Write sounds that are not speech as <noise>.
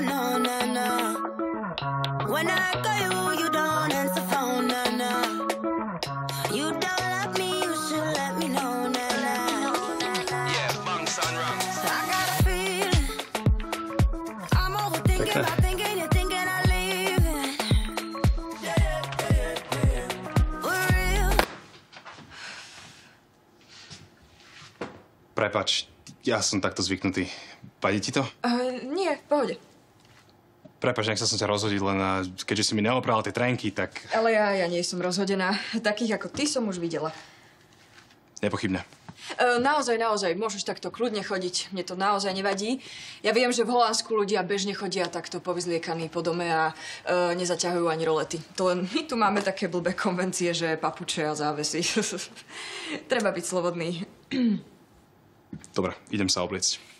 no, no, no. When I call you, you don't answer phone, no, no. You don't love me, you should let me know, no, no. Yeah, bunks and ranks. I got a feeling. I'm overthinking, about thinking, you're thinking I'm leaving. We're real. Prepač, ja som takto zvyknutý. Vadí ti to? Uh, nie, v pohode. Prepač, nechcel som ťa rozhodiť, len a keďže si mi neoprala tie trenky, tak Ale ja, ja nie som rozhodená. Takých ako ty som už videla. nepochybne. Uh, naozaj, naozaj, môžeš takto kľudne chodiť. Mne to naozaj nevadí. Ja viem, že v Holandsku ľudia bežne chodia takto povyzliekaní po dome a uh, nezaťahujú ani rolety. To len my tu máme také blbé konvencie, že papuče a závesy. <laughs> Treba byť slobodný. <clears throat> Dobre, idem sa obliecť.